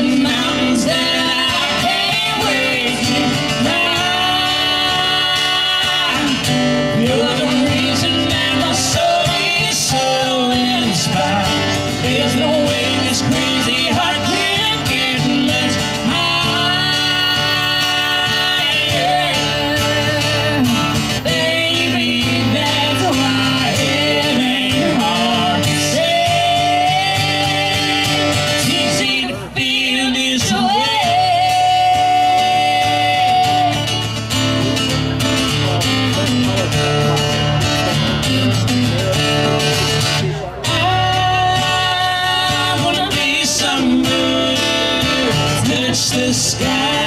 facing the sky,